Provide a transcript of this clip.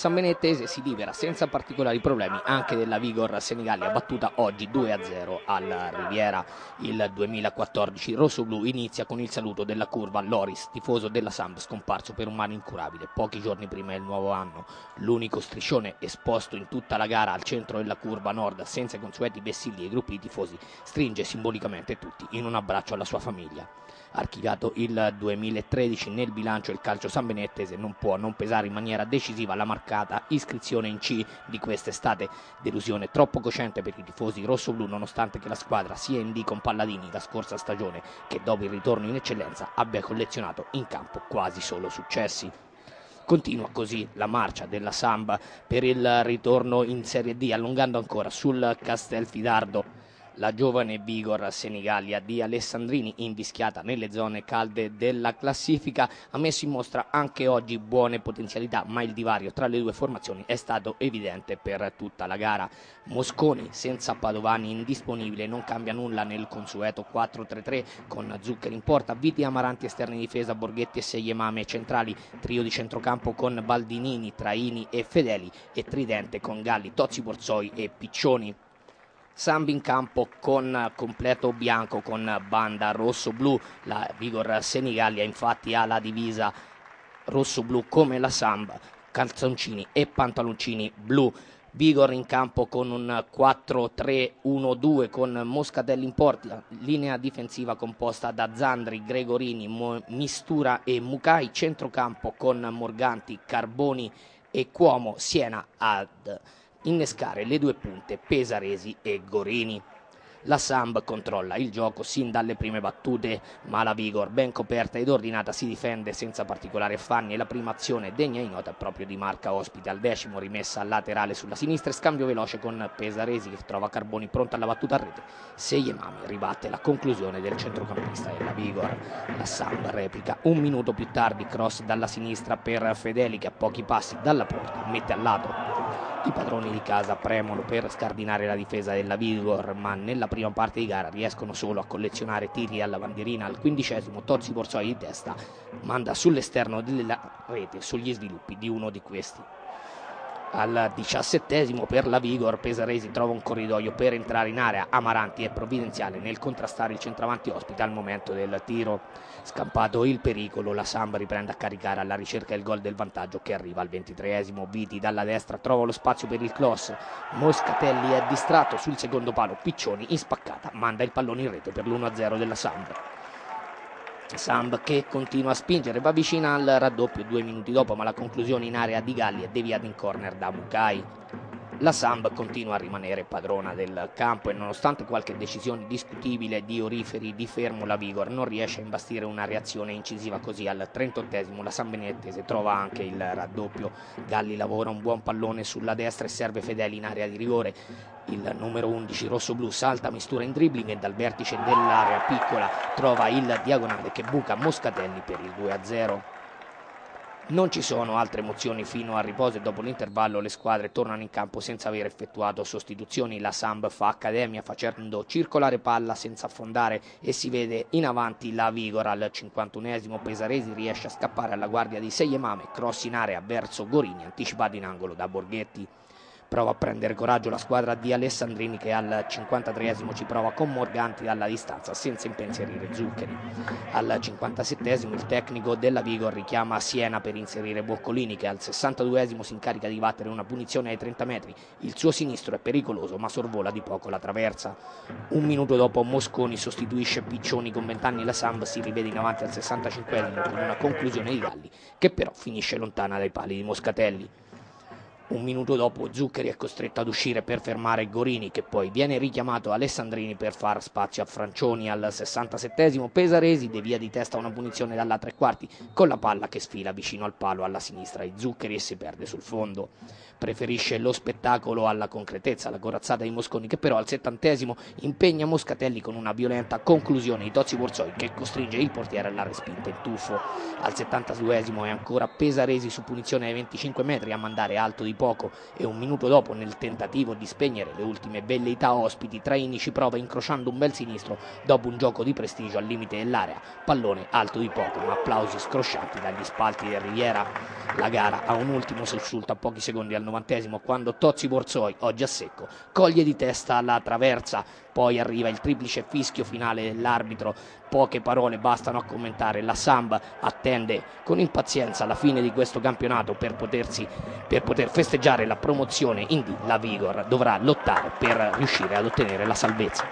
San Benettese si libera senza particolari problemi anche della Vigor Senigallia battuta oggi 2-0 al Riviera. Il 2014 Rosso-Blu inizia con il saluto della curva Loris, tifoso della Samp scomparso per un male incurabile pochi giorni prima del nuovo anno. L'unico striscione esposto in tutta la gara al centro della curva nord senza i consueti vessilli e gruppi tifosi stringe simbolicamente tutti in un abbraccio alla sua famiglia archiviato il 2013 nel bilancio il calcio sanbenettese non può non pesare in maniera decisiva la marcata iscrizione in C di quest'estate, delusione troppo cosciente per i tifosi rossoblù nonostante che la squadra sia in D con Palladini da scorsa stagione che dopo il ritorno in eccellenza abbia collezionato in campo quasi solo successi. Continua così la marcia della Samba per il ritorno in Serie D allungando ancora sul Castelfidardo la giovane Vigor Senigallia di Alessandrini, invischiata nelle zone calde della classifica, ha messo in mostra anche oggi buone potenzialità, ma il divario tra le due formazioni è stato evidente per tutta la gara. Mosconi, senza Padovani indisponibile, non cambia nulla nel consueto 4-3-3 con Zuccheri in porta, Viti Amaranti esterni di difesa, Borghetti e Seiemame centrali, trio di centrocampo con Baldinini, Traini e Fedeli e tridente con Galli, Tozzi Borzoi e Piccioni. Sambi in campo con completo bianco con banda rosso-blu, la Vigor Senigallia infatti ha la divisa rosso-blu come la Samba, calzoncini e pantaloncini blu. Vigor in campo con un 4-3-1-2 con Moscatelli in porta, linea difensiva composta da Zandri, Gregorini, Mo Mistura e Mucai, centrocampo con Morganti, Carboni e Cuomo, Siena ad innescare le due punte Pesaresi e Gorini. La Samb controlla il gioco sin dalle prime battute, ma la Vigor, ben coperta ed ordinata, si difende senza particolare affanni e la prima azione degna in nota proprio di marca ospite al decimo, rimessa laterale sulla sinistra e scambio veloce con Pesaresi che trova Carboni pronta alla battuta a rete. Seiemami ribatte la conclusione del centrocampista della Vigor. La Samb replica un minuto più tardi, cross dalla sinistra per Fedeli che a pochi passi dalla porta mette al lato i padroni di casa premono per scardinare la difesa della Vigor, ma nella prima parte di gara riescono solo a collezionare tiri alla bandierina. Al quindicesimo Tozzi Borsoi di testa manda sull'esterno della rete sugli sviluppi di uno di questi al diciassettesimo per la Vigor. Pesaresi trova un corridoio per entrare in area. Amaranti è provvidenziale nel contrastare il centravanti ospite al momento del tiro. Scampato il pericolo la Samba riprende a caricare alla ricerca del gol del vantaggio che arriva al ventitreesimo. Viti dalla destra trova lo spazio per il cross Moscatelli è distratto sul secondo palo. Piccioni in spaccata manda il pallone in rete per l'1-0 della Samba Samb che continua a spingere, va vicina al raddoppio due minuti dopo, ma la conclusione in area di Galli è deviata in corner da Mukai. La Samb continua a rimanere padrona del campo e nonostante qualche decisione discutibile di Oriferi di fermo la Vigor non riesce a imbastire una reazione incisiva così al 38esimo la Sambenettese trova anche il raddoppio. Galli lavora un buon pallone sulla destra e serve Fedeli in area di rigore. Il numero 11 rosso-blu salta mistura in dribbling e dal vertice dell'area piccola trova il diagonale che buca Moscatelli per il 2-0 non ci sono altre emozioni fino al riposo e dopo l'intervallo le squadre tornano in campo senza aver effettuato sostituzioni. La Samb fa accademia facendo circolare palla senza affondare e si vede in avanti la Vigor al 51esimo. Pesaresi riesce a scappare alla guardia di Seiemame, cross in area verso Gorini, anticipato in angolo da Borghetti. Prova a prendere coraggio la squadra di Alessandrini che al 53esimo ci prova con Morganti dalla distanza senza impensierire Zuccheri. Al 57esimo il tecnico della Vigor richiama Siena per inserire Boccolini che al 62esimo si incarica di battere una punizione ai 30 metri. Il suo sinistro è pericoloso ma sorvola di poco la traversa. Un minuto dopo Mosconi sostituisce Piccioni con 20 anni la Samb si rivede in avanti al 65esimo con una conclusione di Galli che però finisce lontana dai pali di Moscatelli. Un minuto dopo Zuccheri è costretto ad uscire per fermare Gorini che poi viene richiamato Alessandrini per far spazio a Francioni al 67esimo. Pesaresi devia di testa una punizione dalla tre quarti con la palla che sfila vicino al palo alla sinistra di Zuccheri e si perde sul fondo. Preferisce lo spettacolo alla concretezza, la corazzata di Mosconi che però al settantesimo impegna Moscatelli con una violenta conclusione di Tozzi Borzoi che costringe il portiere alla respinta in tuffo. Al 72esimo è ancora Pesaresi su punizione ai 25 metri a mandare alto di poco e un minuto dopo nel tentativo di spegnere le ultime velleità ospiti Traini ci prova incrociando un bel sinistro dopo un gioco di prestigio al limite dell'area, pallone alto di poco ma applausi scrosciati dagli spalti del Riviera. La gara ha un ultimo sussulto a pochi secondi al novantesimo quando Tozzi Borzoi, oggi a secco, coglie di testa la traversa, poi arriva il triplice fischio finale dell'arbitro, poche parole bastano a commentare, la Samba. Attende con impazienza la fine di questo campionato per, potersi, per poter festeggiare la promozione in D, la Vigor dovrà lottare per riuscire ad ottenere la salvezza.